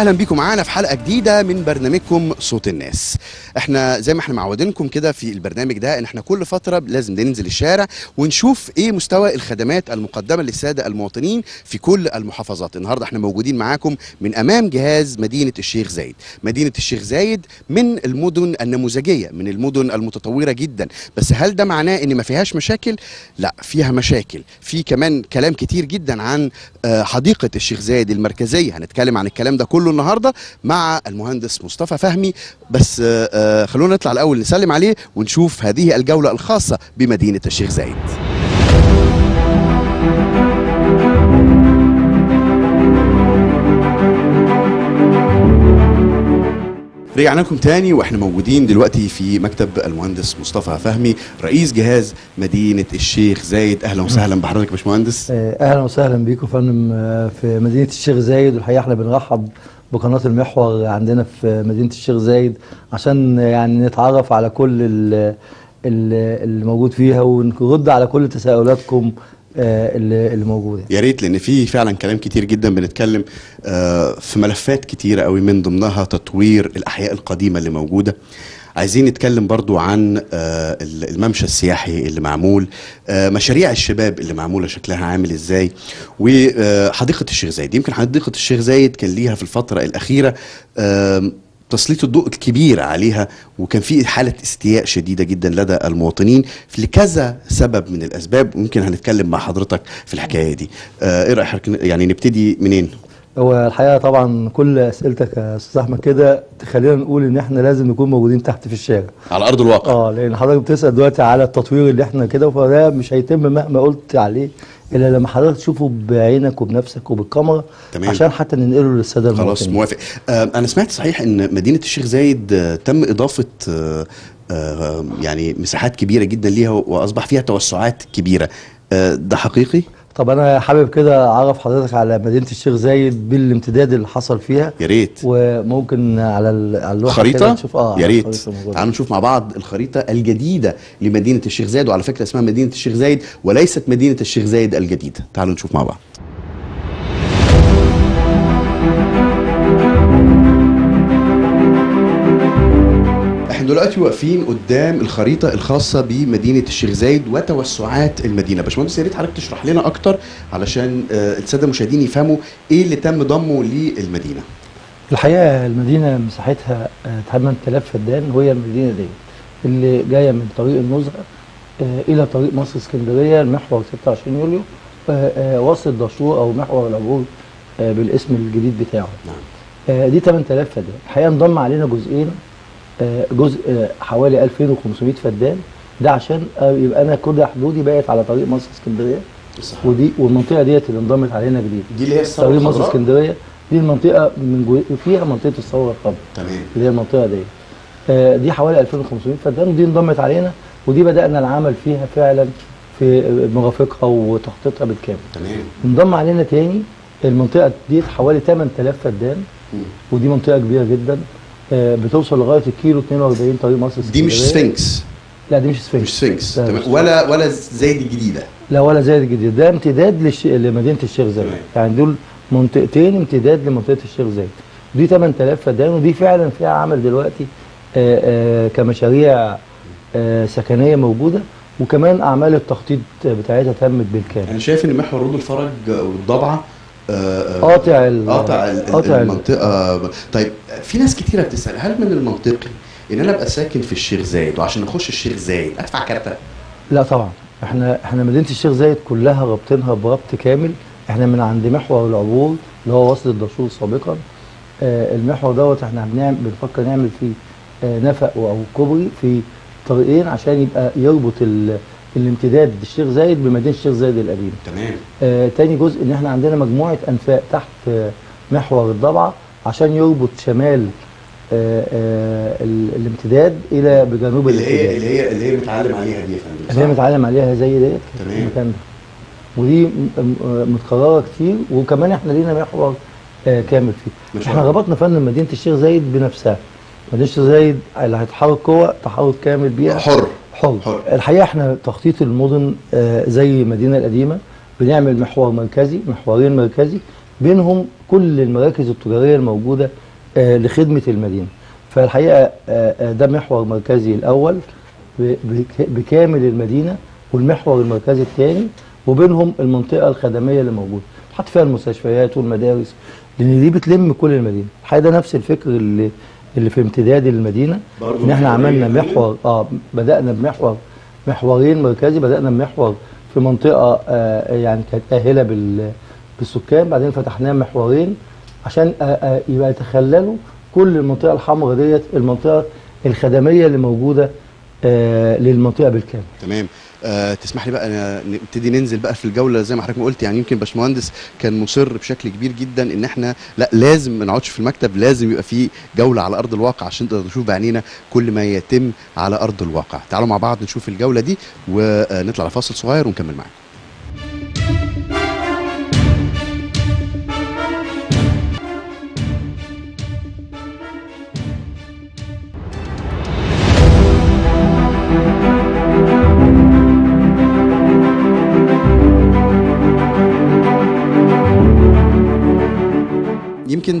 أهلا بيكم معانا في حلقة جديدة من برنامجكم صوت الناس. إحنا زي ما إحنا معودينكم كده في البرنامج ده ان إحنا كل فترة لازم ننزل الشارع ونشوف إيه مستوى الخدمات المقدمة للسادة المواطنين في كل المحافظات. النهارده إحنا موجودين معاكم من امام جهاز مدينة الشيخ زايد. مدينة الشيخ زايد من المدن النموذجية من المدن المتطورة جدا. بس هل ده معناه إن ما فيهاش مشاكل؟ لا فيها مشاكل. في كمان كلام كتير جدا عن آه، حديقة الشيخ زايد المركزية. هنتكلم عن الكلام ده كله النهارده مع المهندس مصطفى فهمي. بس آه، آه، خلونا نطلع الأول نسلم عليه ونشوف هذه الجولة الخاصة بمدينة الشيخ زايد. رجعنا لكم تاني وإحنا موجودين دلوقتي في مكتب المهندس مصطفى فهمي رئيس جهاز مدينة الشيخ زايد. أهلا وسهلا بحضرتك يا باشمهندس. آه، أهلا وسهلا بيكم فندم آه، في مدينة الشيخ زايد. والحقيقة إحنا بنرحب بقناة المحور عندنا في مدينة الشيخ زايد عشان يعني نتعرف على كل ال- ال- اللي موجود فيها ونرد على كل تساؤلاتكم آه، اللي اللي موجودة. يا ريت لأن في فعلا كلام كتير جدا بنتكلم آه، في ملفات كتيرة قوي من ضمنها تطوير الأحياء القديمة اللي موجودة. عايزين نتكلم برضو عن آه، الممشى السياحي اللي معمول آه، مشاريع الشباب اللي معمولة شكلها عامل إزاي وحديقه الشيخ زايد. يمكن حديقة الشيخ زايد كان ليها في الفترة الأخيرة تسليط الضوء الكبير عليها وكان في حالة استياء شديدة جدا لدى المواطنين لكذا سبب من الأسباب. ويمكن هنتكلم مع حضرتك في الحكاية دي. آه، إيه رأيك؟ يعني نبتدي منين؟ هو الحقيقة طبعا كل أسئلتك يا أستاذ أحمد كده تخلينا نقول إن إحنا لازم نكون موجودين تحت في الشارع. على أرض الواقع. آه لأن حضرتك بتسأل دلوقتي على التطوير اللي إحنا كده فده مش هيتم مهما قلت عليه إلا لما حضرتك تشوفه بعينك وبنفسك وبالكاميرا تمام. عشان حتى ننقله للسادة خلاص المواطنين موافق. آه أنا سمعت صحيح إن مدينة الشيخ زايد آه تم إضافة آه آه يعني مساحات كبيرة جدا ليها وأصبح فيها توسعات كبيرة. آه ده حقيقي؟ طب أنا حابب كده أعرف حضرتك على مدينة الشيخ زايد بالامتداد اللي حصل فيها. يا ريت. وممكن على ال- على اللوحه خريطه نشوف آه يا ريت. تعالوا نشوف مع بعض الخريطة الجديدة لمدينة الشيخ زايد وعلى فكرة اسمها مدينة الشيخ زايد وليست مدينة الشيخ زايد الجديدة. تعالوا نشوف مع بعض. دلوقتي واقفين قدام الخريطة الخاصة بمدينة الشيخ زايد وتوسعات المدينة. باشمهندس يا ريت حضرتك تشرح لنا أكتر علشان آه، السادة المشاهدين يفهموا إيه اللي تم ضمه للمدينة. الحقيقة المدينة مساحتها آه، 8000 فدان وهي المدينة دي اللي جاية من طريق النزهه آه، إلى طريق مصر اسكندرية المحور 26 يوليو آه، آه، وسط دشور أو محور العبور آه، بالاسم الجديد بتاعه. نعم. آه، دي 8000 فدان. الحقيقة انضم علينا جزئين آه، جزء آه، حوالي 2500 فدان. ده عشان آه، يبقى أنا كل حدودي بقت على طريق مصر اسكندرية. ودي والمنطقة ديت اللي انضمت علينا جديد. دي اللي هي الثورة طريق مصر اسكندرية. دي المنطقة من جو... فيها منطقة الثورة الخضراء. تمام. اللي هي المنطقة دي. آه، دي حوالي 2500 فدان ودي انضمت علينا. ودي بدأنا العمل فيها فعلا في مرافقها وتخطيطها بالكامل. تمام. انضم علينا تاني المنطقة دي حوالي 8000 فدان. ودي منطقة كبيرة جدا. آه، بتوصل لغاية الكيلو 42 طريق مصر دي مش. سفنكس. لا دي مش سفنكس. مش سفنكس. تمام. ولا ولا زايد الجديدة. لا ولا زايد الجديدة ده امتداد للش... لمدينة الشيخ زايد. يعني دول منطقتين امتداد لمنطقة الشيخ زايد. دي 8000 فدان ودي فعلا فيها عمل دلوقتي آآ آآ كمشاريع آآ سكنية موجودة وكمان أعمال التخطيط بتاعتها تمت بالكامل. أنا شايف إن محور رود الفرج والضبعة آه، آه، قاطع قاطع ال- ال- قاطع ال- المنطقة. طيب في ناس كتيرة بتسأل هل من المنطقي إن أنا أبقى ساكن في الشيخ زايد وعشان أخش الشيخ زايد؟ أدفع كارته لا طبعا إحنا إحنا مدينة الشيخ زايد كلها رابطينها بربط كامل. إحنا من عند محور العبور اللي هو وصل الدشور سابقا. آه المحور دوت إحنا بنعمل بنفكر نعمل فيه آه نفق أو كوبري في طريقين عشان يبقى يربط الامتداد الشيخ زايد بمدينة الشيخ زايد القديمة. تمام. آه تاني جزء إن إحنا عندنا مجموعة أنفاق تحت آه محور الضبعة عشان يربط شمال آه آه ال- الامتداد إلى بجنوب اللي هي الامتداد. اللي هي اللي هي متعلم عليها دي يا فندم اللي هي؟ متعلم عليها زي ديت. تمام. ودي متكررة كتير وكمان إحنا لينا محور آه كامل فيه. إحنا. ربطنا فن مدينة الشيخ زايد بنفسها. مدينة الشيخ زايد اللي هيتحرك جوه تحرك كامل بيها. حر. حر. حر. الحقيقة إحنا تخطيط المدن آه زي المدينة القديمة بنعمل محور مركزي محورين مركزي بينهم كل المراكز التجارية الموجودة آه، لخدمة المدينة فالحقيقة آه، ده محور مركزي الأول بكامل المدينة والمحور المركزي الثاني وبينهم المنطقة الخدمية اللي موجودة حط فيها المستشفيات والمدارس لأن دي بتلم كل المدينة الحقيقة ده نفس الفكر اللي اللي في امتداد المدينة إن إحنا عملنا؟ محور آه بدأنا بمحور محورين مركزي بدأنا بمحور في منطقة آه يعني كانت اهله بال بالسكان بعدين فتحناه محورين عشان آه آه يبقى يتخللوا كل المنطقة الحمراء ديت المنطقة الخدمية اللي موجودة آه للمنطقة بالكامل تمام آه تسمح لي بقى نبتدي ننزل بقى في الجولة زي ما حضرتك ما قلت. يعني يمكن باشمهندس كان مصر بشكل كبير جدا إن إحنا لأ لازم ما نقعدش في المكتب لازم يبقى في جولة على أرض الواقع عشان نقدر نشوف بعينينا كل ما يتم على أرض الواقع. تعالوا مع بعض نشوف الجولة دي ونطلع لفاصل صغير ونكمل معاكم.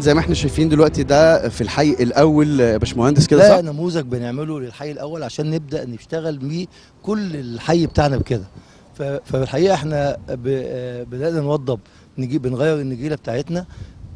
زي ما إحنا شايفين دلوقتي ده في الحي الأول آه، باشمهندس كده ده صح؟ نموذج بنعمله للحي الأول عشان نبدأ نشتغل بيه كل الحي بتاعنا بكده. فالحقيقة إحنا بدأنا نوضب نجيب بنغير النجيلة بتاعتنا.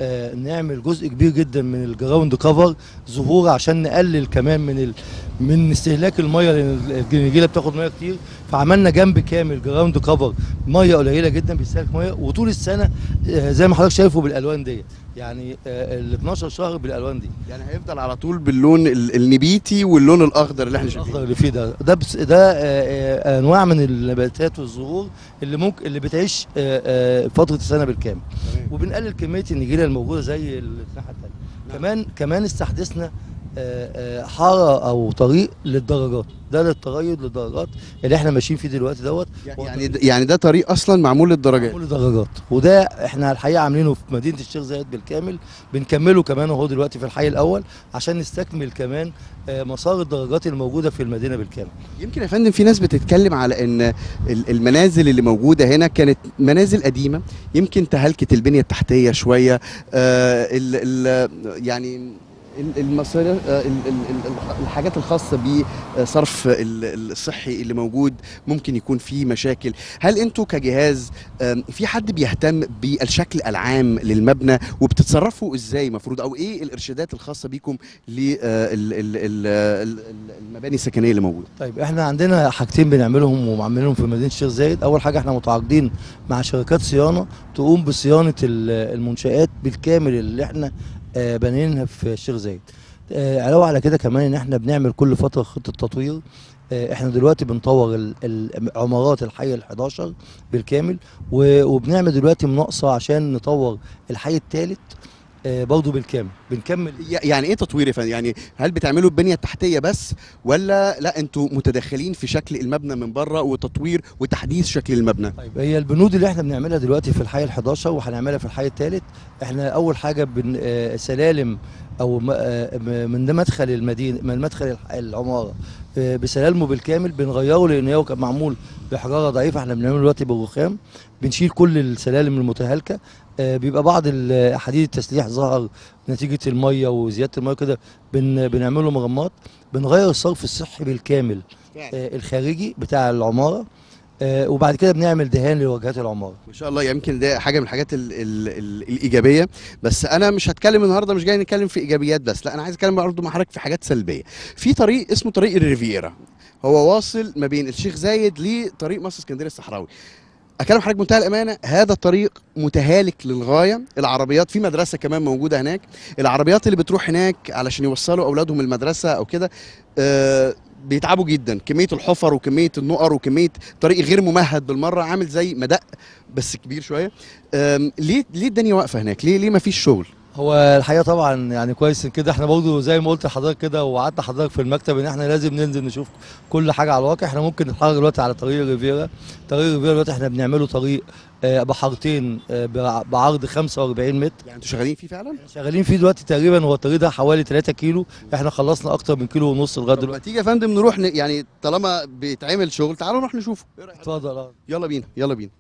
آه، نعمل جزء كبير جدا من ال ground cover زهور عشان نقلل كمان من ال... من استهلاك المية لأن النجيلة بتاخد مية كتير. فعملنا جنب كامل ground cover مية قليلة جدا بيستهلك مية. وطول السنة آه، زي ما حضرتك شايفه بالألوان دي يعني ال 12 شهر بالألوان دي. يعني هيفضل على طول باللون ال- النبيتي واللون الأخضر اللي إحنا الاخضر شايفينه. اللي فيه ده. ده بس ده آه، آه، أنواع من النباتات والزهور اللي ممكن اللي بتعيش آه، آه، فترة السنة بالكامل. وبنقلل كمية النجيلة الموجودة زي الناحية الثانية نعم. كمان كمان استحدثنا آه، آه، حارة أو طريق للدرجات. ده للتريض للدرجات اللي إحنا ماشيين فيه دلوقتي دوت. يعني يعني ده طريق أصلا معمول للدرجات. كل درجات وده إحنا الحقيقة عاملينه في مدينة الشيخ زايد بالكامل. بنكمله كمان اهو دلوقتي في الحي الأول عشان نستكمل كمان آه، مسار الدرجات الموجودة في المدينة بالكامل. يمكن يا فندم في ناس بتتكلم على إن ال- المنازل اللي موجودة هنا كانت منازل قديمة. يمكن تهلكت البنية التحتية شوية. آه ال ال يعني المصاريف آه، ال- ال- ال- الحاجات الخاصة بصرف ال- الصحي اللي موجود ممكن يكون فيه مشاكل. هل أنتوا كجهاز في حد بيهتم بالشكل العام للمبنى وبتتصرفوا إزاي مفروض؟ أو إيه الارشادات الخاصة بيكم للمباني السكنية اللي موجودة؟ طيب إحنا عندنا حاجتين بنعملهم ومعملينهم في مدينة الشيخ زايد. أول حاجة إحنا متعاقدين مع شركات صيانة تقوم بصيانة ال- المنشآت بالكامل اللي إحنا آه، بانيينها في الشيخ زايد. آه، علاوة على كده كمان إن إحنا بنعمل كل فترة خطة تطوير. آه، إحنا دلوقتي بنطور عمارات الحي ال11 بالكامل وبنعمل دلوقتي مناقصة عشان نطور الحي الثالث برضه بالكامل. بنكمل يعني إيه تطوير يا فندم؟ يعني هل بتعملوا البنية التحتية بس ولا لا أنتوا متدخلين في شكل المبنى من بره وتطوير وتحديث شكل المبنى؟ طيب هي البنود اللي إحنا بنعملها دلوقتي في الحي ال11 وهنعملها في الحي الثالث إحنا أول حاجة بن آه، سلالم أو آه، من مدخل المدينة من مدخل العمارة. آه، بسلالمه بالكامل بنغيره لأن هو كان معمول بحجارة ضعيفة إحنا بنعمله دلوقتي بالرخام بنشيل كل السلالم المتهالكة آه، بيبقى بعض حديد التسليح ظهر نتيجة المية وزيادة المية كده بن بنعمله مرمات بنغير الصرف الصحي بالكامل آه، الخارجي بتاع العمارة آه، وبعد كده بنعمل دهان لواجهات العمارة. ما شاء الله يمكن ده حاجة من الحاجات ال ال ال الإيجابية. بس أنا مش هتكلم النهارده مش جاي نتكلم في إيجابيات بس لأ أنا عايز أتكلم برضه مع حضرتك في حاجات سلبية. في طريق اسمه طريق الريفيرا هو واصل ما بين الشيخ زايد لطريق مصر اسكندرية الصحراوي. أكلم حضرتك بمنتهى الأمانة هذا الطريق متهالك للغاية. العربيات في مدرسة كمان موجودة هناك. العربيات اللي بتروح هناك علشان يوصلوا أولادهم المدرسة أو كده آه بيتعبوا جدا. كمية الحفر وكمية النقر وكمية طريق غير ممهد بالمرة عامل زي مدق بس كبير شوية. ليه ليه الدنيا واقفة هناك؟ ليه ليه ما فيش شغل؟ هو الحقيقة طبعا يعني كويس كده. إحنا برضه زي ما قلت لحضرتك كده وقعدت حضرتك في المكتب إن إحنا لازم ننزل نشوف كل حاجة على الواقع. إحنا ممكن نتحرك دلوقتي على طريق الريفيرا. طريق الريفيرا دلوقتي إحنا بنعمله طريق آه، بحارتين آه، بع- بعرض 45 متر. يعني أنتوا شغالين فيه فعلا؟ شغالين فيه دلوقتي تقريبا. هو الطريق ده حوالي 3 كيلو. إحنا خلصنا أكتر من كيلو ونص لغاية دلوقتي. تيجي يا فندم نروح ن... يعني طالما بيتعمل شغل تعالوا نروح نشوفه. إيه؟ اتفضل. آه. يلا بينا يلا بينا.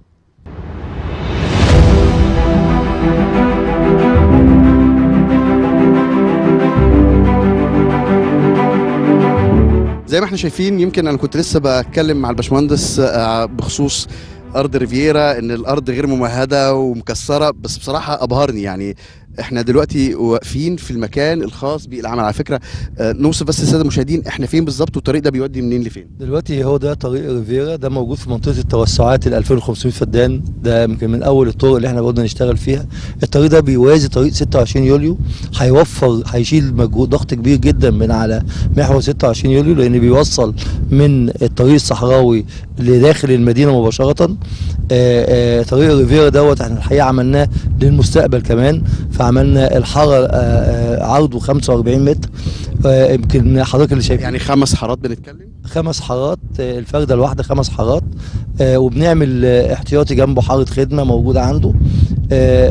زي ما إحنا شايفين يمكن أنا كنت لسه بتكلم مع الباشمهندس آه، بخصوص أرض ريفيرا إن الأرض غير ممهدة ومكسرة بس بصراحة أبهرني يعني. إحنا دلوقتي واقفين في المكان الخاص بالعمل. على فكرة آه، نوصف بس للساده المشاهدين إحنا فين بالظبط؟ والطريق ده بيودي منين لفين؟ دلوقتي هو ده طريق ريفيرا. ده موجود في منطقة التوسعات ال 2500 فدان. ده يمكن من أول الطرق اللي إحنا بدنا نشتغل فيها. الطريق ده بيوازي طريق 26 يوليو. هيوفر هيشيل مجهود ضغط كبير جدا من على محور 26 يوليو لأن بيوصل من الطريق الصحراوي لداخل المدينة مباشرة. آه، آه، طريق ريفيرا دوت إحنا الحقيقة عملناه للمستقبل كمان. فعملنا الحارة آه، آه، عرضه 45 متر آه، يمكن حضرتك اللي شايف يعني خمس حارات بنتكلم؟ خمس حارات الفردة الواحدة خمس حارات وبنعمل احتياطي جنبه حارة خدمة موجودة عنده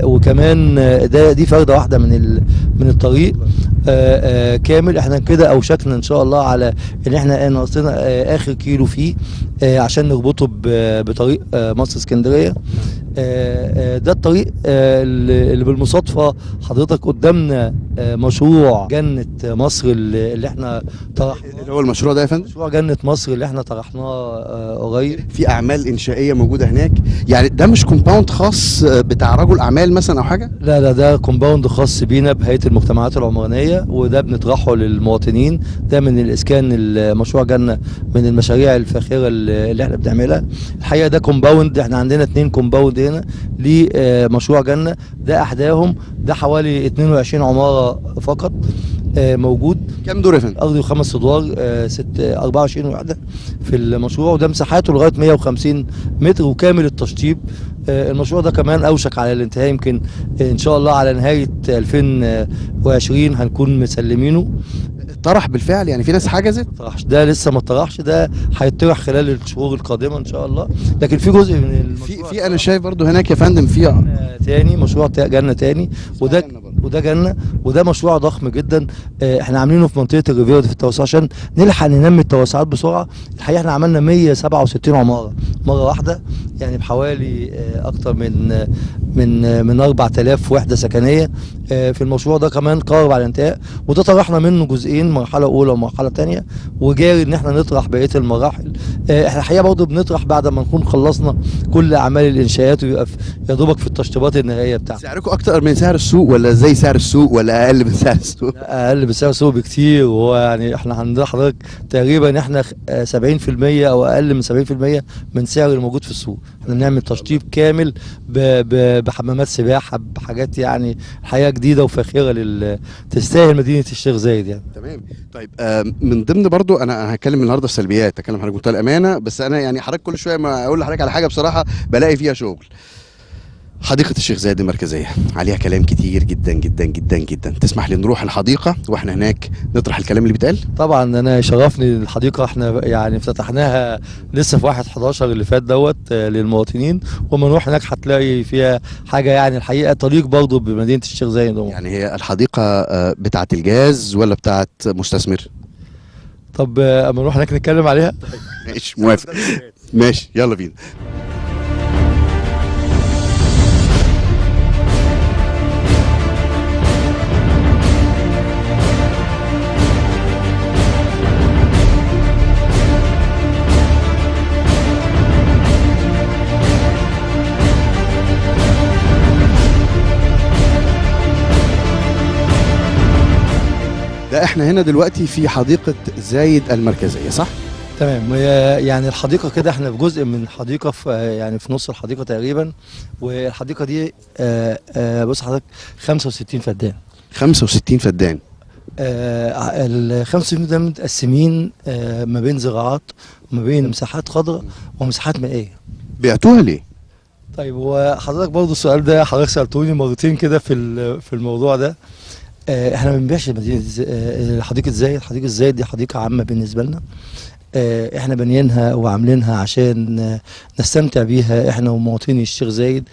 وكمان ده دي فردة واحدة من من الطريق. كامل. إحنا كده اوشكنا ان شاء الله على ان إحنا ناقصنا آه، آخر كيلو فيه آه، عشان نربطه بطريق آه، مصر اسكندرية. آه، آه، ده الطريق آه، اللي بالمصادفة حضرتك قدامنا آه، مشروع جنة مصر اللي إحنا طرحناه. اللي هو المشروع ده يا فندم؟ مشروع جنة مصر اللي إحنا طرحناه آه، قريب. في أعمال إنشائية موجودة هناك؟ يعني ده مش compound خاص آه، بتاع رجل أعمال مثلا أو حاجة؟ لا لا ده compound خاص بينا بهيئة المجتمعات العمرانية وده بنطرحه للمواطنين. ده من الإسكان المشروع جنة من المشاريع الفاخرة اللي إحنا بنعملها. الحقيقة ده compound إحنا عندنا اتنين compound هنا لمشروع جنة. ده أحداهم ده حوالي 22 عمارة فقط آه، موجود. كام دور يا فندم؟ أرضي وخمس أدوار آه، ست آه، 24 وحدة في المشروع وده مساحاته لغاية 150 متر وكامل التشطيب. آه، المشروع ده كمان أوشك على الانتهاء يمكن آه، إن شاء الله على نهاية 2020 هنكون مسلمينه. طرح بالفعل؟ يعني في ناس حجزت؟ طرحش ده لسه ما اتطرحش ده هيطرح خلال الشهور القادمة إن شاء الله. لكن في جزء من في المشروع في أنا شايف برضو هناك يا فندم في تاني مشروع جنة تاني وده. وده جنة وده مشروع ضخم جدا. آه، إحنا عاملينه في منطقة الريفيرا في التوسع عشان نلحق ننمي التوسعات بسرعة. الحقيقة إحنا عملنا 167 عمارة مرة واحدة يعني بحوالي آه، أكتر من آه، من من 4000 وحدة سكنية. آه، في المشروع ده كمان قارب على الانتهاء وده طرحنا منه جزئين مرحلة أولى ومرحلة تانية وجاري إن إحنا نطرح بقية المراحل. إحنا الحقيقة برضه بنطرح بعد ما نكون خلصنا كل أعمال الإنشاءات ويبقى يا دوبك في التشطيبات النهائية بتاعتنا. سعركم أكتر من سعر السوق ولا زي سعر السوق ولا أقل من سعر السوق؟ أقل بسعر السوق بكتير. وهو يعني إحنا عندنا حضرتك تقريبا إحنا خ- آه 70% أو أقل من 70% من سعر الموجود في السوق. إحنا بنعمل تشطيب كامل بحمامات سباحة بحاجات يعني حياه جديدة وفاخرة لل تستاهل مدينة الشيخ زايد يعني. تمام. طيب آه من ضمن برضو أنا هتكلم النهارده في سلبيات هتكلم حضرتك بمنتهى الأمانة بس أنا يعني حضرتك كل شوية ما أقول لحضرتك على حاجة بصراحة بلاقي فيها شغل. حديقة الشيخ زايد المركزية. عليها كلام كتير جدا جدا جدا جدا. تسمح لي نروح الحديقة وإحنا هناك نطرح الكلام اللي بيتقال؟ طبعا أنا يشرفني الحديقة. إحنا يعني افتتحناها لسه في 1 11 اللي فات دوت آه، للمواطنين. وما نروح هناك هتلاقي فيها حاجة يعني الحقيقة تليق برضه بمدينة الشيخ زايد. يعني هي الحديقة آه، بتاعة الجاز ولا بتاعة مستثمر؟ طب آه، أما نروح هناك نتكلم عليها؟ ماشي موافق. ماشي يلا بينا. إحنا هنا دلوقتي في حديقة زايد المركزية صح؟ تمام. يعني الحديقة كده إحنا في جزء من حديقه في آه، يعني في نص الحديقة تقريبا. والحديقة دي آه، آه، بص حضرتك 65 فدان. 65 فدان. ال 65 فدان متقسمين آه، ما بين زراعات وما بين مساحات خضراء ومساحات مائية. بعتوها ليه؟ طيب هو حضرتك برضه السؤال ده حضرتك سألتوني مرتين كده في في الموضوع ده. آه، إحنا ما بنبيعش مدينه آه، حديقة زايد. حديقة زايد دي حديقة عامة بالنسبة لنا. آه، إحنا بانيينها وعاملينها عشان آه، نستمتع بيها إحنا ومواطني الشيخ زايد.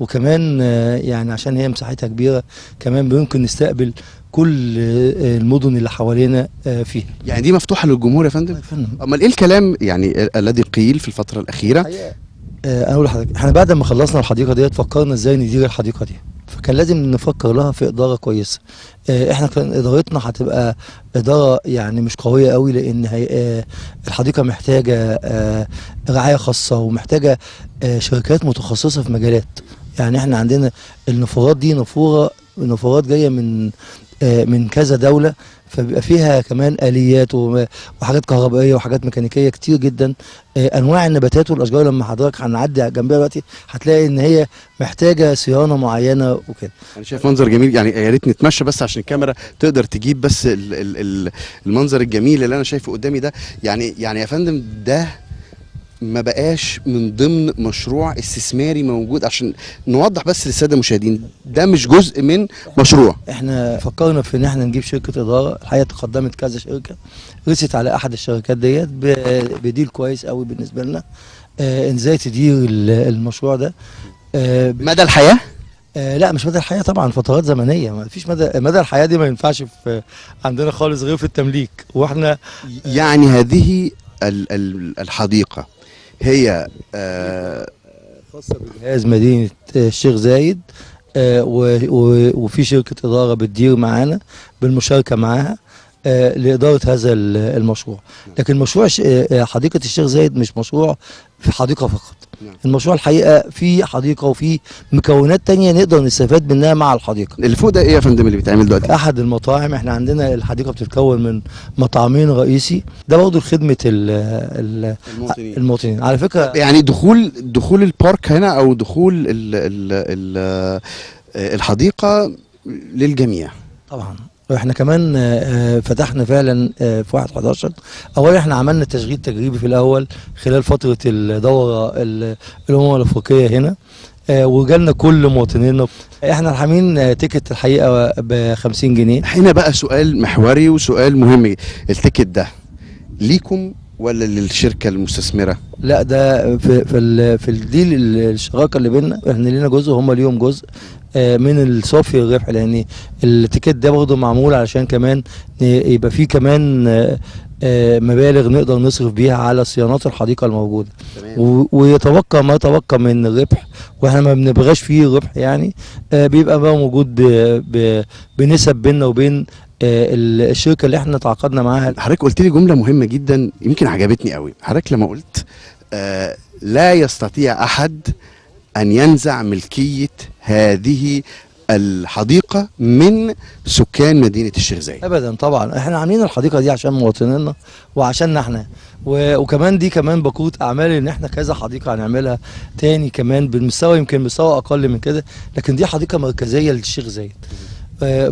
وكمان آه، يعني عشان هي مساحتها كبيرة كمان ممكن نستقبل كل آه، المدن اللي حوالينا آه، فيها. يعني دي مفتوحة للجمهور يا فندم؟ أمال إيه الكلام يعني ال- الذي قيل في الفترة الأخيرة؟ آه، أنا أقول لحضرتك إحنا بعد ما خلصنا الحديقة ديت فكرنا إزاي ندير الحديقة دي. فكان لازم نفكر لها في إدارة كويسة. آه، إحنا كان إدارتنا هتبقى إدارة يعني مش قوية قوي لأن هي آه، الحديقة محتاجة آه، رعاية خاصة ومحتاجة آه، شركات متخصصة في مجالات. يعني إحنا عندنا النفورات دي نفورة نفورات جاية من آه، من كذا دولة. فبيبقى فيها كمان آليات وحاجات كهربائية وحاجات ميكانيكية كتير جدا. آه، أنواع النباتات والأشجار لما حضرتك هنعدي جنبها دلوقتي هتلاقي إن هي محتاجة صيانة معينة وكده. أنا شايف منظر جميل يعني يا ريت نتمشى بس عشان الكاميرا تقدر تجيب بس ال ال ال المنظر الجميل اللي أنا شايفه قدامي ده. يعني يعني يا فندم ده ما بقاش من ضمن مشروع استثماري موجود عشان نوضح بس للسادة المشاهدين ده مش جزء من مشروع. إحنا فكرنا في ان إحنا نجيب شركة إدارة. الحقيقة تقدمت كذا شركة. رست على أحد الشركات ديت بديل كويس قوي بالنسبة لنا. آه، إزاي تدير ال- المشروع ده؟ آه، مدى الحياة؟ آه لا مش مدى الحياة طبعا فترات زمنية. ما فيش مدى مدى الحياة دي ما ينفعش في عندنا خالص غير في التمليك. وإحنا يعني هذه ال ال الحديقة. هي آه خاصة بجهاز مدينة آه، الشيخ زايد آه، وفي شركة إدارة بتدير معانا بالمشاركة معاها. آه، لإدارة هذا ال- المشروع. لكن مشروع آه، آه، حديقة الشيخ زايد مش مشروع في حديقة فقط. نعم. المشروع الحقيقة في حديقة وفي مكونات تانية نقدر نستفاد منها مع الحديقة. اللي فوق ده إيه يا فندم اللي بيتعمل دلوقتي؟ أحد المطاعم. إحنا عندنا الحديقة بتتكون من مطعمين رئيسي. ده برضه ال- المواطنين. المواطنين. على فكرة يعني دخول دخول البارك هنا أو دخول ال ال ال الحديقة للجميع؟ طبعا. وإحنا كمان آه، آه، فتحنا فعلا آه، في 1 11 اولا إحنا عملنا تشغيل تجريبي في الأول خلال فترة الدورة ال- الأمم الأفريقية هنا وجالنا كل مواطنينا. إحنا آه، ticket الحقيقة ب 50 جنيه. هنا بقى سؤال محوري وسؤال مهم. ال ticket ده ليكم ولا للشركة المستثمرة؟ لا ده في في في ال deal ال- الشراكة اللي بيننا إحنا لينا جزء وهم ليهم جزء آه، من الصافي الربح لأن التيكت ده برضه معمول علشان كمان يبقى فيه كمان آه، آه، مبالغ نقدر نصرف بيها على صيانات الحديقة الموجودة. ويتبقى ما تبقى من الربح وإحنا ما بنبغاش فيه ربح يعني بيبقى بقى موجود بنسب بيننا وبين الشركة اللي إحنا تعاقدنا معاها حضرتك قلت لي جملة مهمة جدا يمكن عجبتني قوي. حضرتك لما قلت آه لا يستطيع أحد أن ينزع ملكية هذه الحديقة من سكان مدينة الشيخ زايد. ابدا طبعا. إحنا عاملين الحديقة دي عشان مواطنينا وعشاننا إحنا. وكمان دي كمان بقوه أعمال إن إحنا كذا حديقة هنعملها تاني كمان بالمستوى يمكن مستوى أقل من كده لكن دي حديقة مركزية للشيخ زايد. آه،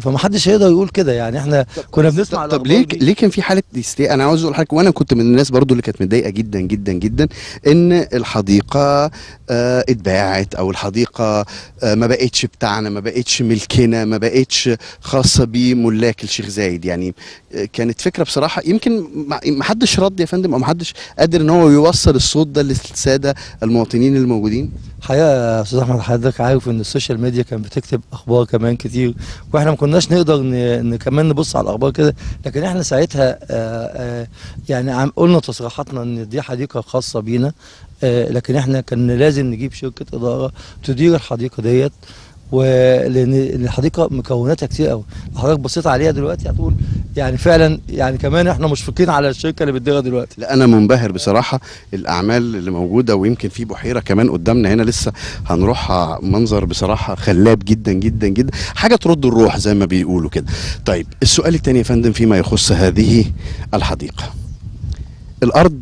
فمحدش هيقدر يقول كده. يعني إحنا كنا بنسمع طب ليه. ليه كان في حالة ديستي أنا عاوز أقول لحضرتك وأنا كنت من الناس برضو اللي كانت متضايقة جدا جدا جدا إن الحديقة آه اتباعت أو الحديقة آه ما بقتش بتاعنا ما بقتش ملكنا ما بقتش خاصة بملاك الشيخ زايد. يعني آه كانت فكرة بصراحة يمكن ما حدش رد يا فندم أو ما حدش قادر إن هو يوصل الصوت ده للسادة المواطنين الموجودين؟ الحقيقة يا أستاذ أحمد حضرتك عارف إن ال social media كانت بتكتب أخبار كمان كتير وإحنا ما كناش نقدر ن... كمان نبص على الأخبار كده لكن إحنا ساعتها آه آه يعني عم قلنا تصريحاتنا إن دي حديقة خاصة بينا آه لكن إحنا كان لازم نجيب شركة إدارة تدير الحديقة ديت ولأن الحديقة مكوناتها كتير قوي. لو حضرتك بصيت عليها دلوقتي هتقول يعني فعلا يعني كمان إحنا مشفقين على الشركة اللي بتديرها دلوقتي. لا أنا منبهر بصراحة الأعمال اللي موجودة ويمكن في بحيرة كمان قدامنا هنا لسه هنروحها منظر بصراحة خلاب جدا جدا جدا. حاجة ترد الروح زي ما بيقولوا كده. طيب السؤال الثاني يا فندم فيما يخص هذه الحديقة. الأرض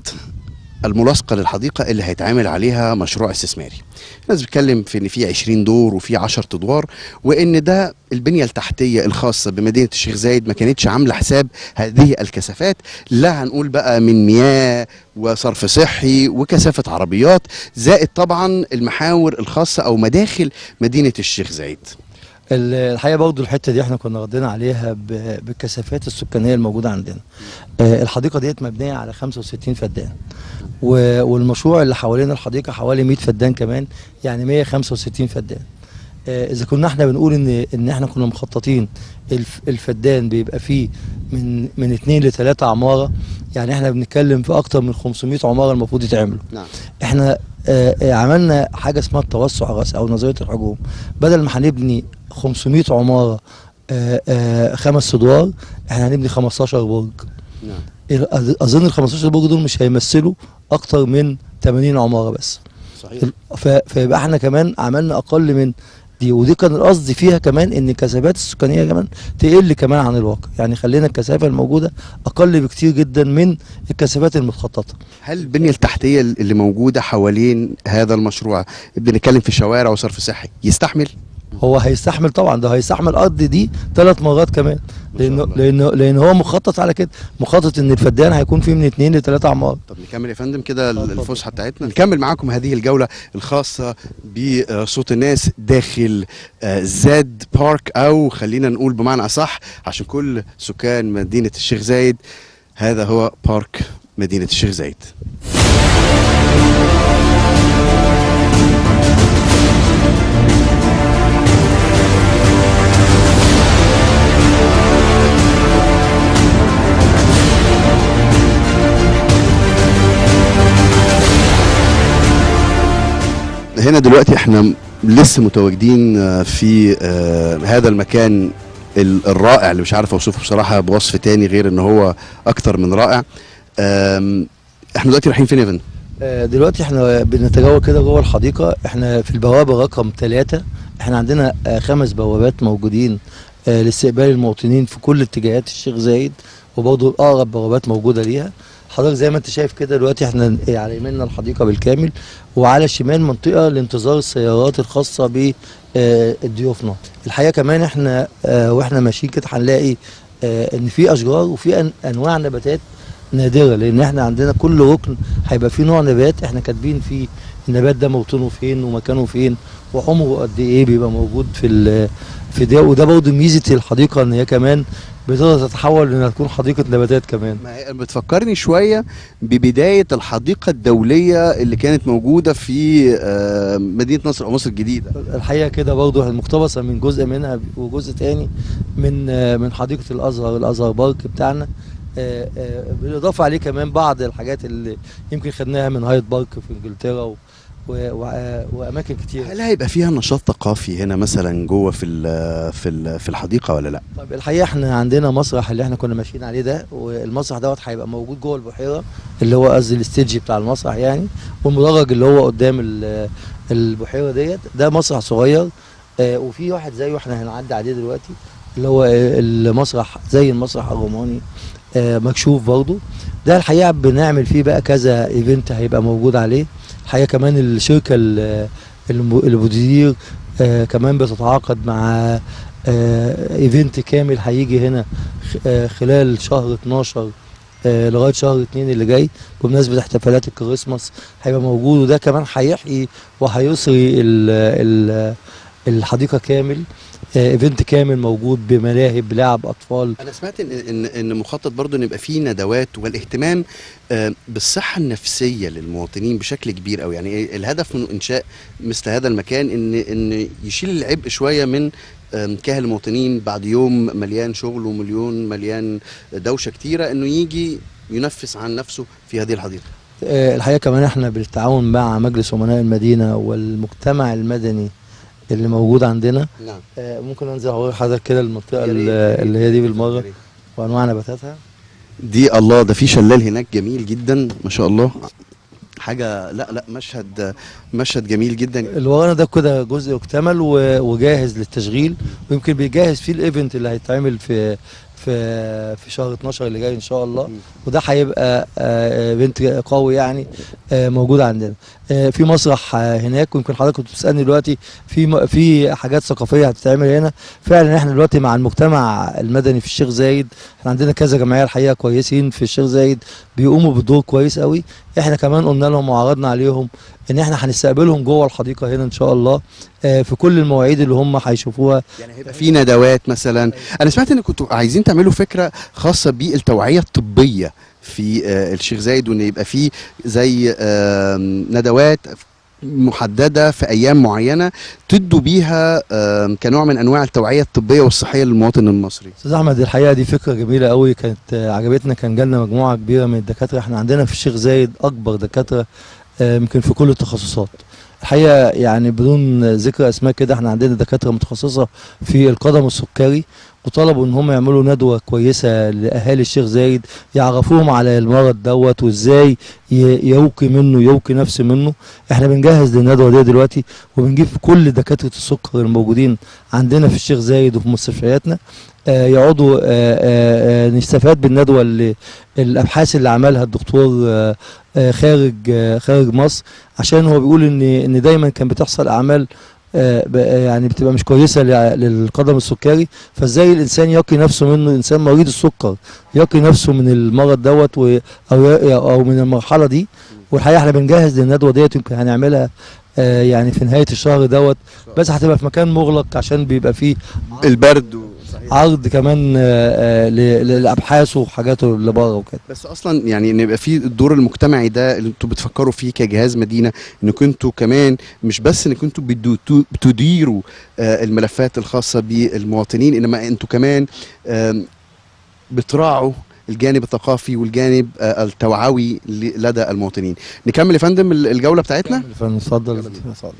الملاصقة للحديقة اللي هيتعمل عليها مشروع استثماري. الناس بتتكلم في إن في 20 دور وفي 10 أدوار وإن ده البنية التحتية الخاصة بمدينة الشيخ زايد ما كانتش عاملة حساب هذه الكثافات. لا هنقول بقى من مياه وصرف صحي وكثافة عربيات زائد طبعا المحاور الخاصة أو مداخل مدينة الشيخ زايد. الحقيقة برضو الحتة دي إحنا كنا ردينا عليها بالكثافات السكانية الموجودة عندنا. آه، الحديقة ديت مبنية على 65 فدان. والمشروع اللي حوالين الحديقة حوالي 100 فدان كمان يعني 165 فدان. إذا كنا إحنا بنقول ان إن إحنا كنا مخططين الف- الفدان بيبقى فيه من من اثنين لثلاثه عمارة يعني إحنا بنتكلم في أكتر من 500 عمارة المفروض يتعملوا. نعم. إحنا آه، آه، عملنا حاجة اسمها التوسع الرأسي أو نظرية الحجوم. بدل ما هنبني 500 عمارة آه، آه، خمس أدوار إحنا هنبني 15 برج. نعم. أظن ال 15 برج دول مش هيمثلوا أكتر من 80 عمارة بس. صحيح. فيبقى إحنا كمان عملنا أقل من دي ودي كان القصد فيها كمان إن الكثافات السكانية كمان تقل كمان عن الواقع. يعني خلينا الكثافة الموجودة أقل بكتير جدا من الكثافات المتخططة. هل البنية التحتية اللي موجودة حوالين هذا المشروع بنتكلم في شوارع وصرف صحي يستحمل؟ هو هيستحمل طبعا ده هيستحمل الأرض دي ثلاث مرات كمان. لأنه. لأنه لأن هو مخطط على كده. مخطط إن الفدان هيكون فيه من اثنين لثلاثه عمار طب نكمل يا فندم كده. الفسحة بتاعتنا. نكمل معاكم هذه الجولة الخاصة بصوت الناس داخل آه، زاد بارك أو خلينا نقول بمعنى أصح عشان كل سكان مدينة الشيخ زايد هذا هو بارك مدينة الشيخ زايد. هنا دلوقتي إحنا لسه متواجدين آه، في آه، هذا المكان ال- الرائع اللي مش عارف اوصفه بصراحة بوصف تاني غير ان هو أكتر من رائع. إحنا دلوقتي رايحين فين يا فندم؟ آه، دلوقتي إحنا بنتجول كده جوه الحديقة. إحنا في البوابة رقم ثلاثة إحنا عندنا خمس بوابات موجودين لاستقبال المواطنين في كل اتجاهات الشيخ زايد وبرضه أقرب بوابات موجودة ليها. حضرتك زي ما انت شايف كده دلوقتي إحنا على يميننا الحديقة بالكامل وعلى الشمال منطقة لانتظار السيارات الخاصة بضيوفنا الحقيقة كمان إحنا آه، وإحنا ماشيين كده هنلاقي آه، ان في أشجار وفي أنواع نباتات نادرة لأن إحنا عندنا كل ركن هيبقى فيه نوع نبات إحنا كاتبين فيه النبات ده موطنه فين ومكانه فين وعمره قد إيه بيبقى موجود في في ده. وده برضه ميزة الحديقة ان هي كمان بتقدر تتحول إنها تكون حديقة نباتات كمان. بتفكرني شوية ببداية الحديقة الدولية اللي كانت موجودة في آه، مدينة نصر أو مصر الجديدة. الحقيقة كده برضه مقتبسه من جزء منها وجزء تاني من آه، من حديقة الأزهر الأزهر بارك بتاعنا. آه، بالإضافة عليه كمان بعض الحاجات اللي يمكن خدناها من هايد بارك في إنجلترا وأماكن كتير. هل هيبقى فيها نشاط ثقافي هنا مثلا جوه في ال في ال في الحديقة ولا لا؟ طب الحقيقة إحنا عندنا مسرح اللي إحنا كنا ماشيين عليه ده والمسرح دوت هيبقى موجود جوه البحيرة اللي هو قصدي ال stage بتاع المسرح يعني والمدرج اللي هو قدام ال- البحيرة ديت ده مسرح صغير آه وفي واحد زيه إحنا هنعدي عليه دلوقتي اللي هو المسرح زي المسرح الروماني آه مكشوف برضه. ده الحقيقة بنعمل فيه بقى كذا event هيبقى موجود عليه. الحقيقة كمان الشركة ال- الم- المدير آه كمان بتتعاقد مع آه event كامل هيجي هنا آه خلال شهر 12 آه لغاية شهر 2 اللي جاي بمناسبة احتفالات الكريسماس هيبقى موجود وده كمان هيحيي وهيسري ال- ال- الحديقة كامل. آه event كامل موجود بملاهي لعب أطفال. أنا سمعت ان ان إن مخطط برضه إن يبقى فيه ندوات والاهتمام آه، بالصحة النفسية للمواطنين بشكل كبير قوي يعني إيه الهدف من إنشاء مثل هذا المكان ان إن يشيل العبء شوية من كاهل المواطنين بعد يوم مليان شغل ومليون مليان دوشة كتيرة إنه يجي ينفس عن نفسه في هذه الحديقة. آه، الحقيقة كمان إحنا بالتعاون مع مجلس أمناء المدينة والمجتمع المدني اللي موجود عندنا. نعم. آه، ممكن انزل اوري حضرتك كده المنطقة اللي هي دي بالمرة. وأنواع نباتاتها. دي الله ده في شلال هناك جميل جدا ما شاء الله. حاجة لا لا مشهد مشهد جميل جدا. ورانا ده كده جزء اكتمل وجاهز للتشغيل. ويمكن بيجهز فيه ال event اللي هيتعمل في في في شهر 12 اللي جاي إن شاء الله. وده هيبقى آه، event قوي يعني آه، موجود عندنا. آه، في مسرح آه، هناك ويمكن حضرتك كنت بتسألني دلوقتي في في حاجات ثقافية هتتعمل هنا. فعلا إحنا دلوقتي مع المجتمع المدني في الشيخ زايد. إحنا عندنا كذا جمعية الحقيقة كويسين في الشيخ زايد بيقوموا بدور كويس قوي. إحنا كمان قلنا لهم وعرضنا عليهم إن إحنا هنستقبلهم جوه الحديقة هنا إن شاء الله آه، في كل المواعيد اللي هم هيشوفوها. يعني هيبقى في ندوات مثلا. أنا سمعت إن كنتوا عايزين تعملوا فكرة خاصة بالتوعية الطبية. في آه، الشيخ زايد وإن يبقى في زي ندوات محددة في أيام معينة تدوا بيها كنوع من أنواع التوعية الطبية والصحية للمواطن المصري. أستاذ أحمد الحقيقة دي فكرة جميلة قوي كانت آه، عجبتنا كان جالنا مجموعة كبيرة من الدكاترة. إحنا عندنا في الشيخ زايد أكبر دكاترة آه، يمكن في كل التخصصات. الحقيقة يعني بدون ذكر أسماء كده إحنا عندنا دكاترة متخصصة في القدم السكري وطلبوا إن هم يعملوا ندوة كويسة لأهالي الشيخ زايد يعرفوهم على المرض دوت وإزاي يوقي منه يوقي نفسه منه. إحنا بنجهز للندوة دي دلوقتي وبنجيب كل دكاترة السكر الموجودين عندنا في الشيخ زايد وفي مستشفياتنا. آه، يقعدوا آه، آه، نستفاد بالندوة اللي الأبحاث اللي عملها الدكتور خارج خارج مصر. عشان هو بيقول ان إن دايما كان بتحصل أعمال يعني بتبقى مش كويسة للقدم السكري. فازاي الإنسان يقي نفسه منه؟ إنسان مريض السكر يقي نفسه من المرض دوت أو أو من المرحلة دي. والحقيقة إحنا بنجهز للندوة ديت يمكن هنعملها آه، يعني في نهاية الشهر دوت. بس هتبقى في مكان مغلق عشان بيبقى فيه البرد و... عرض كمان آه، آه، ل- للأبحاث وحاجاته اللي بره وكده. بس أصلا يعني إن يبقى في الدور المجتمعي ده اللي أنتوا بتفكروا فيه كجهاز مدينة انكم أنتوا كمان مش بس انكم أنتوا تو- بتديروا آه، الملفات الخاصة بالمواطنين إنما أنتوا كمان بتراعوا الجانب الثقافي والجانب التوعوي ل- لدى المواطنين. نكمل يا فندم ال- الجولة بتاعتنا؟ فنتفضل اتفضل.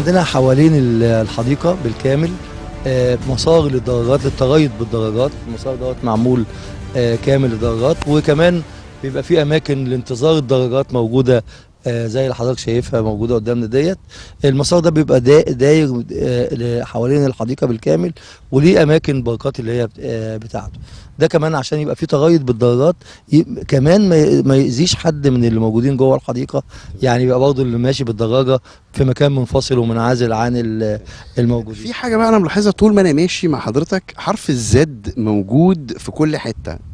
عندنا حوالين ال- الحديقة بالكامل آه، مسار للدراجات للتريض بالدراجات المسار دوت معمول آه، كامل للدراجات وكمان بيبقى في أماكن لانتظار الدراجات موجودة زي اللي حضرتك شايفها موجودة قدامنا ديت. المسار ده بيبقى دا- داير آه، حوالين الحديقة بالكامل وليه أماكن بركات اللي هي آه، بتاعته. ده كمان عشان يبقى في تريض بالدراجات ي- كمان ما يأذيش حد من اللي موجودين جوه الحديقة. يعني يبقى برضه اللي ماشي بالدراجة في مكان منفصل ومنعزل عن ال- الموجودين. في حاجة بقى أنا ملاحظها طول ما أنا ماشي مع حضرتك حرف الزد موجود في كل حتة.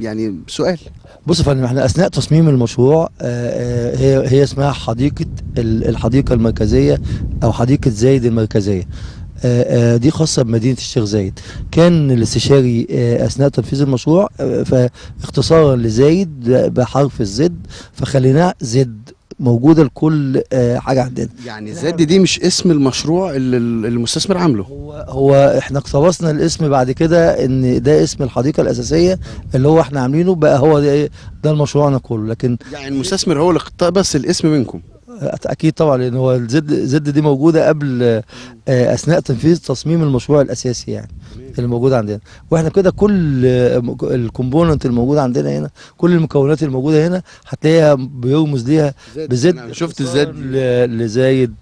يعني سؤال. بص يا فندم إحنا اثناء تصميم المشروع آه، آه، هي هي اسمها حديقة ال- الحديقة المركزية أو حديقة زايد المركزية. آه، دي خاصة بمدينة الشيخ زايد. كان الاستشاري أثناء تنفيذ المشروع فاختصارا لزايد بحرف الزد فخليناه زد. موجودة لكل آه، حاجة عندنا. يعني الزد دي مش اسم المشروع اللي المستثمر عامله. هو هو إحنا اقتبسنا الاسم بعد كده ان ده اسم الحديقة الأساسية اللي هو إحنا عاملينه بقى هو ده ده مشروعنا كله. لكن يعني المستثمر هو اللي اقتبس الاسم منكم. أكيد طبعا لأن هو ال Z Z دي موجودة قبل آه، أثناء تنفيذ تصميم المشروع الأساسي يعني اللي موجود عندنا. وإحنا كده كل ال component الموجود عندنا هنا كل المكونات الموجوده هنا هتلاقيها بيرمز ليها ب Z. شفت ال Z لزايد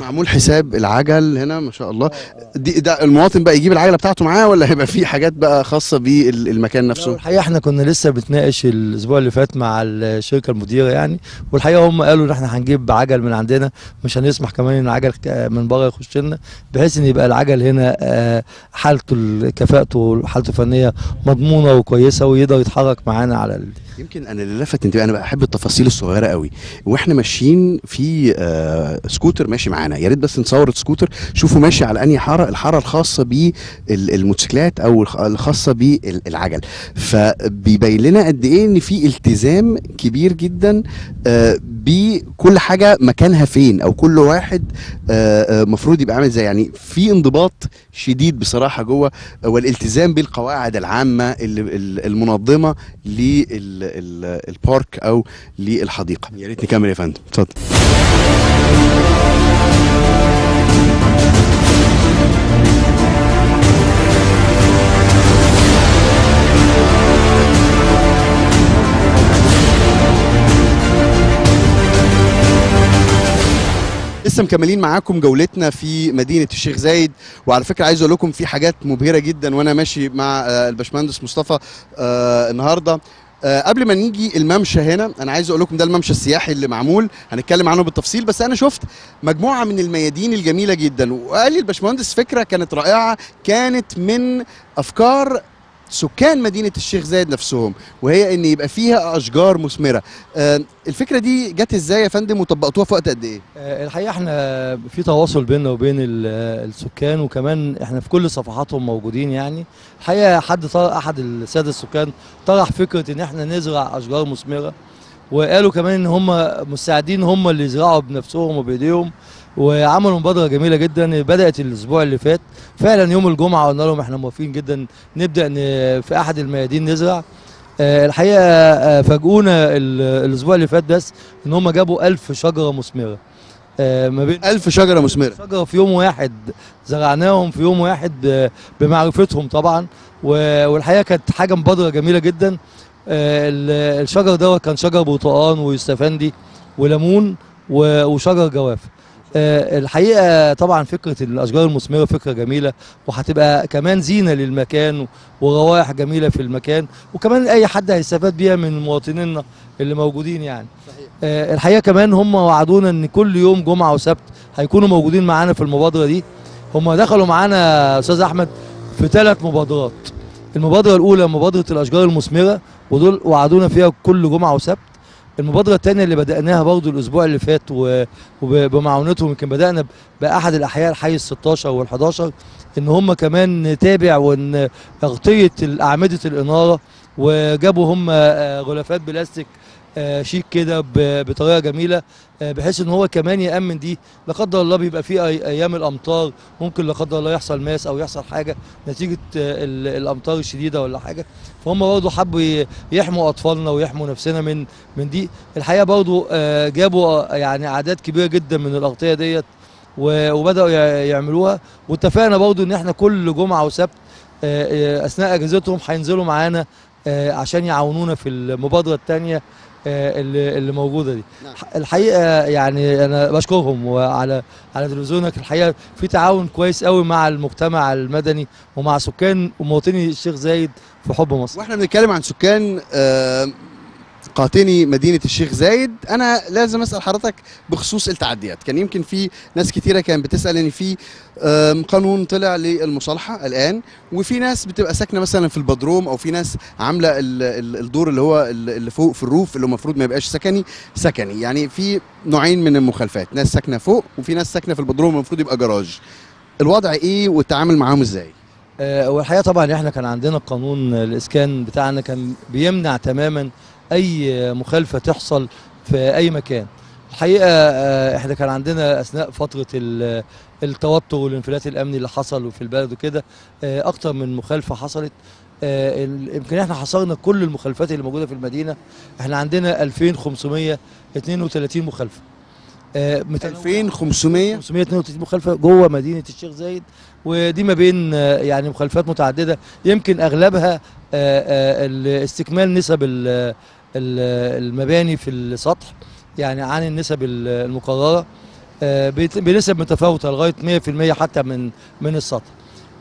معمول حساب العجل هنا ما شاء الله. دي ده المواطن بقى يجيب العجلة بتاعته معاه ولا هيبقى في حاجات بقى خاصة بالمكان نفسه؟ الحقيقة إحنا كنا لسه بنتناقش الأسبوع اللي فات مع الشركة المديرة يعني والحقيقة هم قالوا إن إحنا هنجيب عجل من عندنا مش هنسمح كمان إن العجل ك- من بره يخش لنا بحيث إن يبقى العجل هنا آه، حالته ال- كفاءته وحالته الفنية مضمونة وكويسة ويقدر يتحرك معانا على. يمكن أنا اللي لفت انتباهي أنا بحب التفاصيل الصغيرة قوي. وإحنا ماشيين في آه سكوتر ماشي معانا. يا ريت بس نصور السكوتر. شوفوا ماشي على أنهي حارة الحارة الخاصة بالموتوسيكلات أو الخ- الخاصة بالعجل فبيبين لنا قد إيه إن في التزام كبير جدا آه بكل حاجة مكانها فين أو كل واحد آه، آه، مفروض يبقى عامل إزاي. يعني في انضباط شديد بصراحة جوه والالتزام بالقواعد العامة اللي- ال- للبارك أو للحديقة. يا ريت. نكمل يا فندم. اتفضل. لسه مكملين معاكم جولتنا في مدينة الشيخ زايد. وعلى فكرة عايز أقول لكم في حاجات مبهرة جدا وأنا ماشي مع آه، الباشمهندس مصطفى آه، النهارده. آه، قبل ما نيجي الممشى هنا أنا عايز أقول لكم ده الممشى السياحي اللي معمول هنتكلم عنه بالتفصيل بس أنا شفت مجموعة من الميادين الجميلة جدا وقال لي الباشمهندس فكرة كانت رائعة كانت من أفكار سكان مدينة الشيخ زايد نفسهم وهي إن يبقى فيها أشجار مثمرة. آه، الفكرة دي جت إزاي يا فندم وطبقتوها في وقت قد إيه؟ آه، الحقيقة إحنا في تواصل بيننا وبين ال- السكان وكمان إحنا في كل صفحاتهم موجودين يعني. الحقيقة حد أحد السادة السكان طرح فكرة إن إحنا نزرع أشجار مثمرة وقالوا كمان إن هم مستعدين هم اللي يزرعوا بنفسهم وبإيديهم. وعملوا مبادرة جميلة جدا. بدأت الأسبوع اللي فات. فعلا يوم الجمعة قلنا لهم إحنا موافقين جدا نبدأ في أحد الميادين نزرع. آه، الحقيقة آه، فاجئونا ال- الأسبوع اللي فات بس إن هم جابوا ألف شجرة مثمرة. آه، ما بين ألف شجرة مثمرة. شجرة في يوم واحد. زرعناهم في يوم واحد بمعرفتهم طبعا. والحقيقة كانت حاجة مبادرة جميلة جدا. ال- الشجر دوت كان شجر برتقان ويستفندي وليمون وشجر جوافه الحقيقة طبعا فكرة الأشجار المثمرة فكرة جميلة وهتبقى كمان زينة للمكان وروائح جميلة في المكان وكمان أي حد هيستفاد بيها من مواطنينا اللي موجودين يعني. آه، الحقيقة كمان هم وعدونا إن كل يوم جمعة وسبت هيكونوا موجودين معانا في المبادرة دي. هم دخلوا معانا أستاذ أحمد في ثلاث مبادرات. المبادرة الأولى مبادرة الأشجار المثمرة ودول وعدونا فيها كل جمعة وسبت. المبادرة الثانية اللي بدأناها برضو الأسبوع اللي فات وبمعاونتهم يمكن بدأنا بأحد الأحياء الحي ال 16 وال 11 إن هم كمان نتابع وان تغطية اعمده الإنارة وجابوا هم آه، غلافات بلاستيك آه، شيك كده بطريقة جميلة. بحيث إن هو كمان يأمن دي. لا قدر الله بيبقى في أيام الأمطار. ممكن لا قدر الله يحصل ماس أو يحصل حاجة نتيجة آه، ال- الأمطار الشديدة ولا حاجة. فهم برضه حبوا يحموا أطفالنا ويحموا نفسنا من من دي. الحقيقة برضه آه، جابوا آه، يعني أعداد كبيرة جدا من الأغطية ديت وبدأوا يع- يعملوها. واتفقنا برضه إن إحنا كل جمعة وسبت آه، آه، أثناء أجازتهم هينزلوا معانا آه، عشان يعاونونا في المبادرة الثانية اللي اللي موجودة دي. نعم. الحقيقة يعني أنا بشكرهم وعلى على تلفزيونك. الحقيقة في تعاون كويس قوي مع المجتمع المدني ومع سكان ومواطني الشيخ زايد في حب مصر. وإحنا بنتكلم عن سكان آه، قاطني مدينة الشيخ زايد. أنا لازم أسأل حضرتك بخصوص التعديات. كان يمكن في ناس كتيرة كانت بتسأل إن في قانون طلع للمصالحة الآن وفي ناس بتبقى ساكنة مثلا في البدروم أو في ناس ال- الدور اللي هو ال- اللي فوق في الروف اللي المفروض ما يبقاش سكني سكني. يعني في نوعين من المخالفات. ناس ساكنة فوق وفي ناس ساكنة في البدروم المفروض يبقى جراج. الوضع إيه والتعامل معاهم إزاي؟ آه، والحقيقة طبعا إحنا كان عندنا قانون الإسكان بتاعنا كان بيمنع تماما أي مخالفة تحصل في أي مكان. الحقيقة آه، إحنا كان عندنا أثناء فترة ال- التوتر والانفلات الأمني اللي حصل في البلد وكده آه، أكتر من مخالفة حصلت. آه، يمكن إحنا حصرنا كل المخالفات اللي موجودة في المدينة. إحنا عندنا 2532 مخالفة. آه، متنوعة. 2500 532 مخالفة جوه مدينة الشيخ زايد. ودي ما بين يعني مخالفات متعددة. يمكن أغلبها ال- استكمال نسب المباني في السطح يعني عن النسب ال- المقررة آه، بنسب متفاوتة لغاية 100% حتى من من السطح.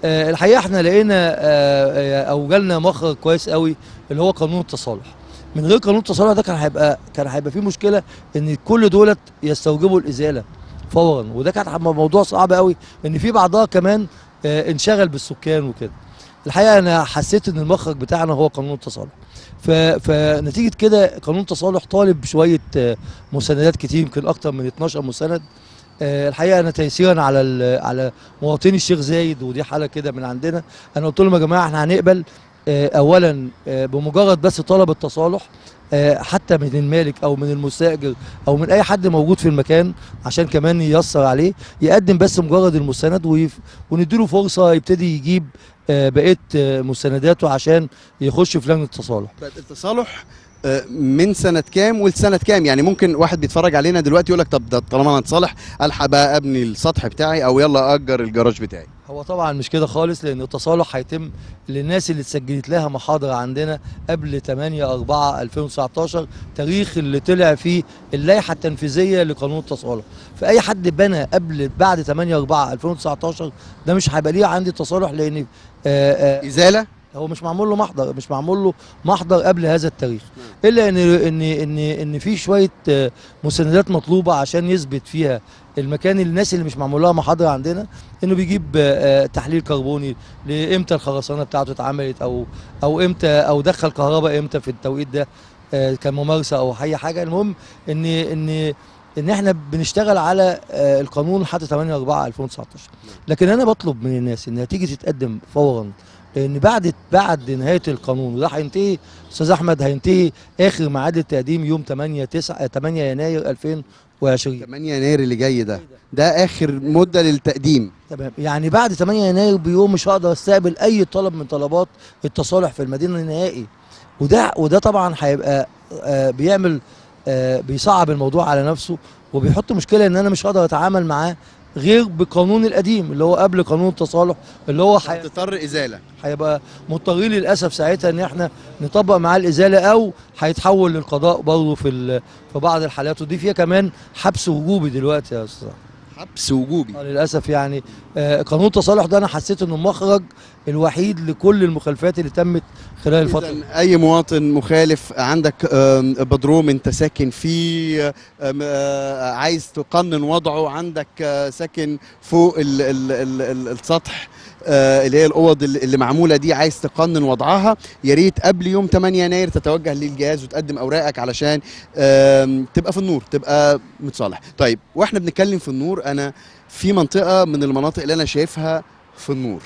آه، الحقيقة إحنا لقينا آه، أو جالنا مخرج كويس قوي اللي هو قانون التصالح. من غير قانون التصالح ده كان هيبقى كان هيبقى فيه مشكلة إن كل دولت يستوجبوا الإزالة فورا. وده كان موضوع صعب قوي إن في بعضها كمان انشغل بالسكان وكده. الحقيقة أنا حسيت إن المخرج بتاعنا هو قانون التصالح. فنتيجه كده قانون التصالح طالب شوية آه، مساندات كتير يمكن أكتر من 12 مسند آه، الحقيقة أنا تيسيرا على على مواطني الشيخ زايد ودي حالة كده من عندنا. أنا قلت لهم يا جماعة إحنا هنقبل آه، اولا بمجرد بس طلب التصالح حتى من المالك أو من المستأجر أو من أي حد موجود في المكان عشان كمان ييسر عليه يقدم بس مجرد المستند ونديله فرصة يبتدي يجيب بقيه آه، مستنداته عشان يخش في لجنة التصالح. التصالح آه، من سنة كام ولسنة كام؟ يعني ممكن واحد بيتفرج علينا دلوقتي يقول لك طب ده طالما أنا اتصالح الحق بقى ابني السطح بتاعي أو يلا اجر الجراج بتاعي. هو طبعا مش كده خالص لأن التصالح هيتم للناس اللي اتسجلت لها محاضرة عندنا قبل 8 4 2019 تاريخ اللي طلع فيه اللائحة التنفيذية لقانون التصالح. فأي حد بنى قبل بعد 8 4 2019 ده مش هيبقى ليه عندي تصالح لأن آه آه إزالة؟ هو مش معمول له محضر مش معمول له محضر قبل هذا التاريخ. إلا إن إن إن إن في شوية آه، مساندات مطلوبة عشان يثبت فيها المكان الناس اللي مش معمول لها محاضر عندنا إنه بيجيب تحليل كربوني لإمتى الخرسانة بتاعته اتعملت أو أو إمتى أو دخل كهرباء إمتى في التوقيت ده كممارسة أو أي حاجة. المهم إن إن إن إحنا بنشتغل على آه، القانون حتى 8 4 2019 لكن أنا بطلب من الناس انها تيجي تتقدم فورا إن بعد بعد نهاية القانون وده هينتهي أستاذ أحمد هينتهي آخر ميعاد التقديم يوم 8 9 8 يناير 2020 8 يناير اللي جاي ده. ده آخر مدة للتقديم. تمام. يعني بعد 8 يناير بيوم مش هقدر أستقبل أي طلب من طلبات التصالح في المدينة نهائي وده وده طبعا هيبقى آه، بيعمل بيصعب الموضوع على نفسه وبيحط مشكلة إن أنا مش هقدر أتعامل معاه غير بالقانون القديم اللي هو قبل قانون التصالح اللي هو حي- هتضطر إزالة. هيبقى مضطرين للأسف ساعتها إن إحنا نطبق معاه الإزالة أو هيتحول للقضاء برضه في ال- في بعض الحالات. ودي فيها كمان حبس وجوبي دلوقتي يا أستاذ. حبس وجوبي. آه، للأسف يعني آه، قانون التصالح ده أنا حسيت إنه المخرج الوحيد لكل المخالفات اللي تمت خلال الفترة أي مواطن مخالف عندك بدروم أنت ساكن فيه آه، عايز تقنن وضعه عندك ساكن فوق ال ال ال ال السطح اللي هي الأوض اللي معمولة دي عايز تقنن وضعها. يا ريت قبل يوم 8 يناير تتوجه للجهاز وتقدم أوراقك علشان تبقى في النور تبقى متصالح. طيب وإحنا بنتكلم في النور أنا في منطقة من المناطق اللي أنا شايفها في النور.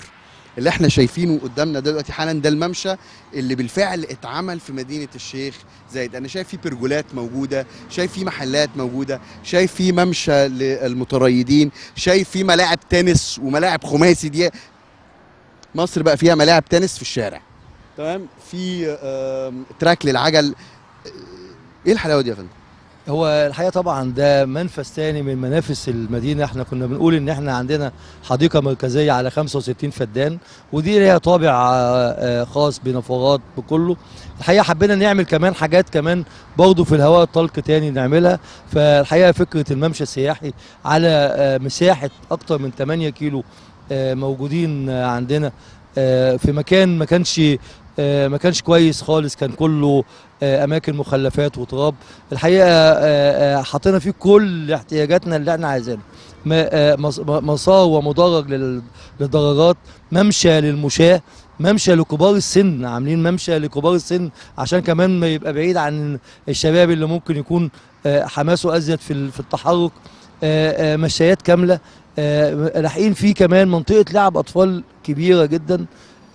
اللي إحنا شايفينه قدامنا دلوقتي حالا ده الممشى اللي بالفعل اتعمل في مدينة الشيخ زايد. أنا شايف فيه برجولات موجودة شايف فيه محلات موجودة شايف فيه ممشى للمتريدين شايف فيه ملاعب تنس وملاعب خماسي دي مصر بقى فيها ملاعب تنس في الشارع. تمام؟ في تراك للعجل. إيه الحلاوة دي يا فندم؟ هو الحقيقة طبعا ده منفذ تاني من منافس المدينة. إحنا كنا بنقول إن إحنا عندنا حديقة مركزية على 65 فدان ودي ليها طابع آه، آه، خاص بنفورات بكله. الحقيقة حبينا نعمل كمان حاجات كمان برضه في الهواء الطلق تاني نعملها. فالحقيقة فكرة الممشى السياحي على آه، مساحة أكتر من 8 كيلو موجودين آه، عندنا. آه، في مكان ما كانش آه، ما كانش كويس خالص كان كله أماكن مخلفات وتراب. الحقيقة حطينا فيه كل احتياجاتنا اللي إحنا عايزينها. مسار ومدرج لل- للدراجات ممشى للمشاة ممشى لكبار السن. عاملين ممشى لكبار السن عشان كمان ما يبقى بعيد عن الشباب اللي ممكن يكون حماسه أزيد في ال- في التحرك. مشايات كاملة. لاحقين فيه كمان منطقة لعب أطفال كبيرة جدا.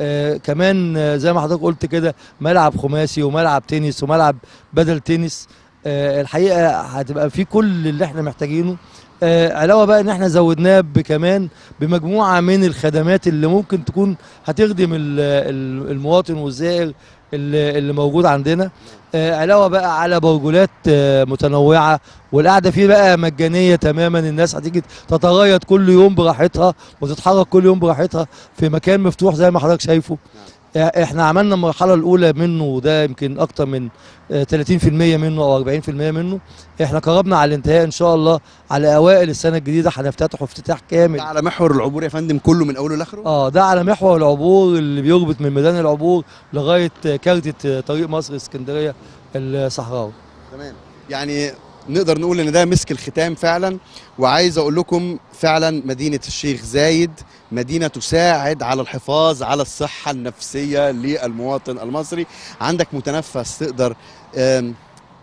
آه كمان آه زي ما حضرتك قلت كده ملعب خماسي وملعب تنس وملعب بدل تنس. آه الحقيقة هتبقى في كل اللي إحنا محتاجينه. آه علاوة بقى إن إحنا زودناه بكمان بمجموعة من الخدمات اللي ممكن تكون هتخدم ال- ال- المواطن والزائر اللي, موجود عندنا. آه علاوة بقى على برجولات آه متنوعة والقعدة فيه بقى مجانية تماما. الناس هتيجي تتغيط كل يوم براحتها وتتحرك كل يوم براحتها في مكان مفتوح زي ما حضرتك شايفه. آه، إحنا عملنا المرحلة الأولى منه وده يمكن أكتر من آه، 30% منه أو 40% منه. إحنا قربنا على الانتهاء إن شاء الله على أوائل السنة الجديدة هنفتتحه افتتاح كامل. ده على محور العبور يا فندم كله من أوله لآخره؟ آه ده على محور العبور اللي بيربط من ميدان العبور لغاية آه، كارتة آه، طريق مصر اسكندرية الصحراوي. تمام. يعني نقدر نقول إن ده مسك الختام فعلا. وعايز أقول لكم فعلا مدينة الشيخ زايد مدينة تساعد على الحفاظ على الصحة النفسية للمواطن المصري. عندك متنفس تقدر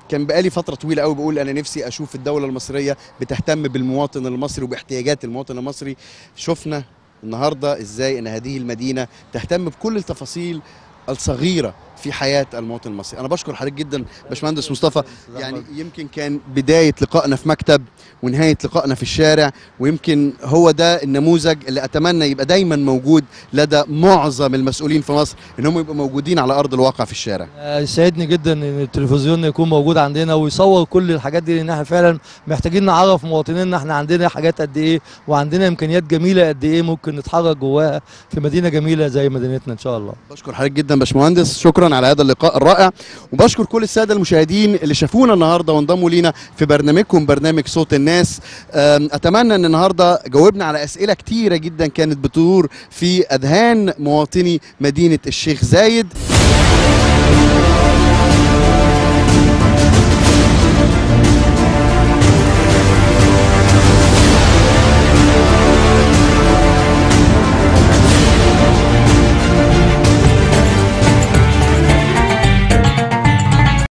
كان بقالي فترة طويلة قوي بقول أنا نفسي أشوف الدولة المصرية بتهتم بالمواطن المصري وباحتياجات المواطن المصري. شفنا النهارده إزاي إن هذه المدينة تهتم بكل التفاصيل الصغيرة في حياة المواطن المصري. أنا بشكر حضرتك جدا باشمهندس مصطفى. يعني يمكن كان بداية لقائنا في مكتب ونهاية لقائنا في الشارع ويمكن هو ده النموذج اللي أتمنى يبقى دايما موجود لدى معظم المسؤولين في مصر إن هم يبقوا موجودين على أرض الواقع في الشارع. آه، يسعدني جدا إن التلفزيون يكون موجود عندنا ويصور كل الحاجات دي لأن إحنا فعلا محتاجين نعرف مواطنينا إحنا عندنا حاجات قد إيه وعندنا إمكانيات جميلة قد إيه ممكن نتحرك جواها في مدينة جميلة زي مدينتنا إن شاء الله. بشكر حضرتك جدا باشمهندس. شكرا. على هذا اللقاء الرائع. وبشكر كل السادة المشاهدين اللي شافونا النهارده وانضموا لينا في برنامجكم برنامج صوت الناس. أتمنى إن النهارده جاوبنا على أسئلة كتيرة جدا كانت بتدور في أذهان مواطني مدينة الشيخ زايد.